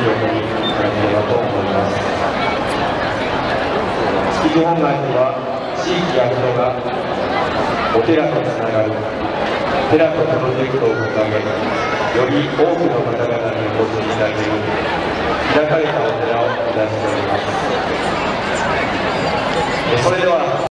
記憶に残るものだと思います築地本願には地域や人がお寺とつながる。寺とプロジェクトを掲げより多くの方々にお越しいただける開かれたお寺を目指しております。それでは